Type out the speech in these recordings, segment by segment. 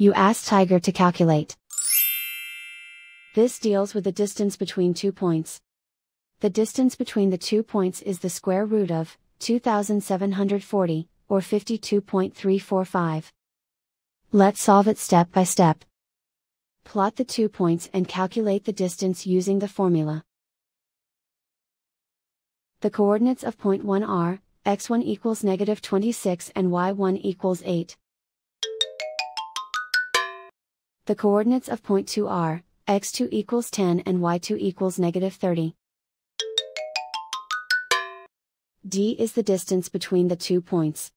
You ask Tiger to calculate. This deals with the distance between two points. The distance between the two points is the square root of 2740, or 52.345. Let's solve it step by step. Plot the two points and calculate the distance using the formula. The coordinates of point 1 are, x1 equals negative 26 and y1 equals 8. The coordinates of point 2 are, x2 equals 10 and y2 equals negative 30. d is the distance between the two points.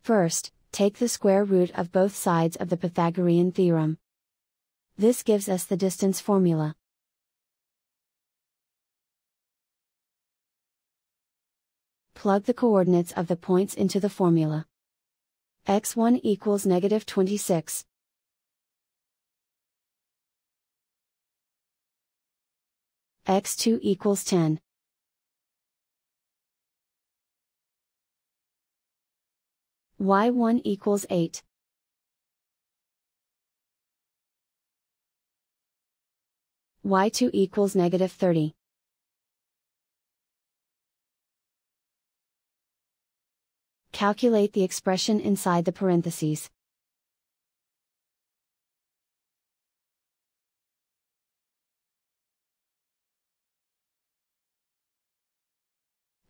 First, take the square root of both sides of the Pythagorean theorem. This gives us the distance formula. Plug the coordinates of the points into the formula. x1 equals negative 26. x2 equals 10. y1 equals 8. y2 equals negative 30. Calculate the expression inside the parentheses.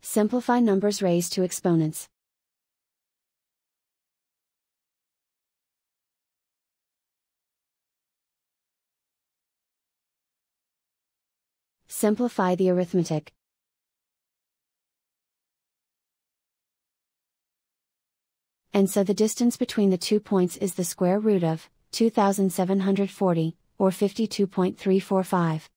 Simplify numbers raised to exponents. Simplify the arithmetic. And so the distance between the two points is the square root of 2740, or 52.345.